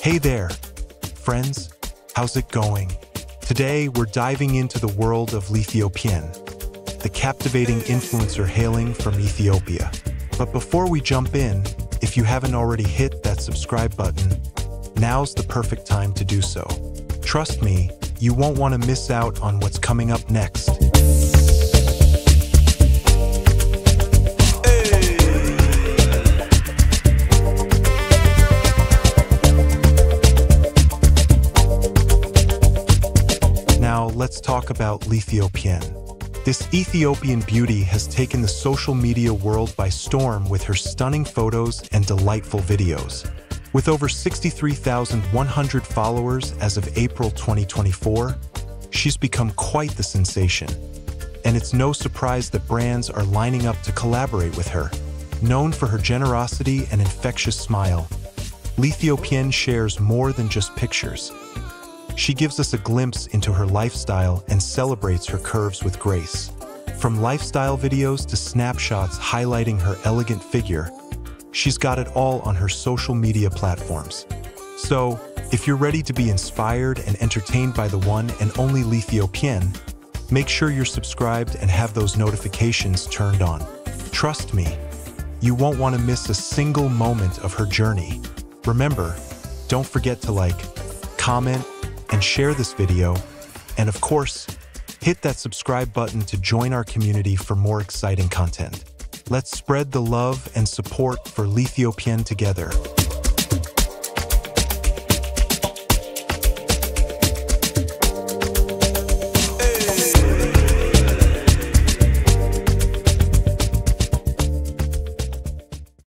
Hey there, friends. How's it going? Today, we're diving into the world of Leethiopienne, the captivating influencer hailing from Ethiopia. But before we jump in, if you haven't already hit that subscribe button, now's the perfect time to do so. Trust me, you won't want to miss out on what's coming up next. Now, let's talk about Leethiopienne. This Ethiopian beauty has taken the social media world by storm with her stunning photos and delightful videos. With over 63,100 followers as of April 2024, she's become quite the sensation. And it's no surprise that brands are lining up to collaborate with her. Known for her generosity and infectious smile, Leethiopienne shares more than just pictures. She gives us a glimpse into her lifestyle and celebrates her curves with grace. From lifestyle videos to snapshots highlighting her elegant figure, she's got it all on her social media platforms. So, if you're ready to be inspired and entertained by the one and only Leethiopienne, make sure you're subscribed and have those notifications turned on. Trust me, you won't want to miss a single moment of her journey. Remember, don't forget to like, comment, and share this video. And of course, hit that subscribe button to join our community for more exciting content. Let's spread the love and support for Leethiopienne together.